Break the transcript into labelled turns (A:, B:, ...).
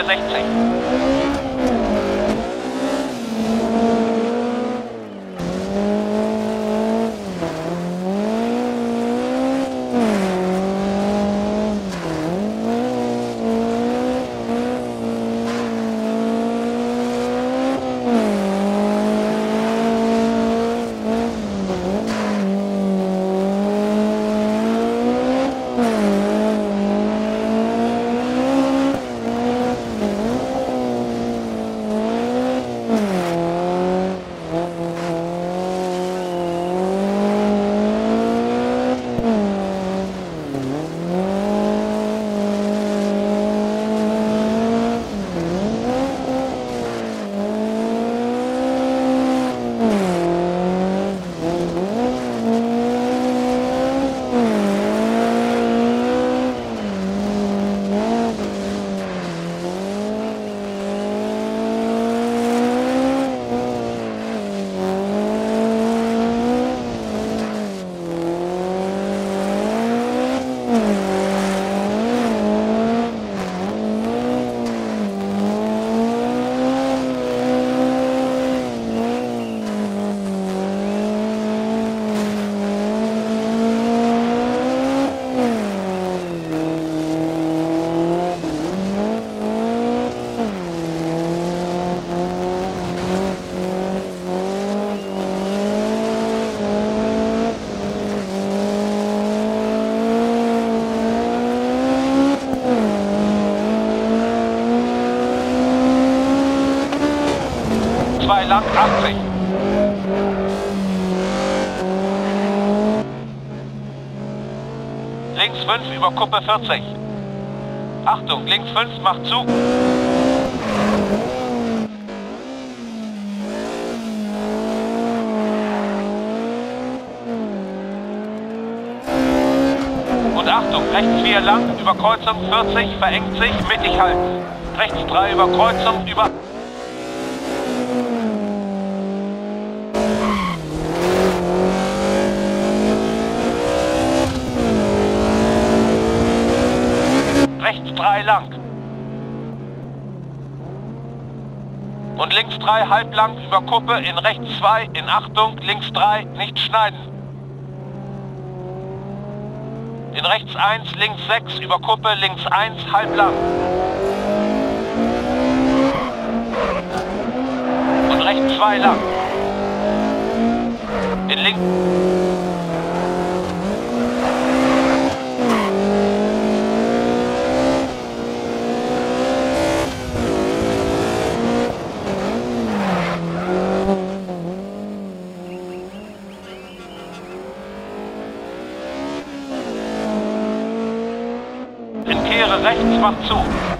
A: kia danh sách Mm-hmm. 80. Links 5 über Kuppe 40. Achtung, links 5 macht zu. Und Achtung, rechts 4 lang, über Kreuzung 40, verengt sich, mittig halten. Rechts 3 über Kreuzung, über... Rechts 3 lang. Und links 3 halblang über Kuppe, in rechts 2, in Achtung, links 3, nicht schneiden. In rechts 1, links 6, über Kuppe, links 1, halblang. Und rechts 2 lang. In links... In Kehre rechts macht zu.